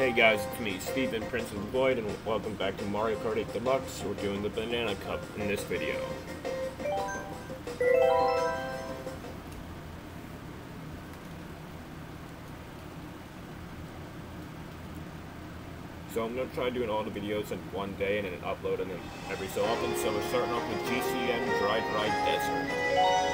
Hey guys, it's me, Steven, Prince of the Void, and welcome back to Mario Kart 8 Deluxe. We're doing the Banana Cup in this video. So I'm going to try doing all the videos in one day and then uploading them every so often. So we're starting off with GCN Dry Dry Desert.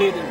You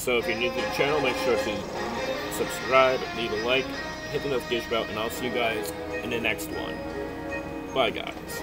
So if you're new to the channel, make sure to subscribe, leave a like, hit the notification bell, and I'll see you guys in the next one. Bye, guys.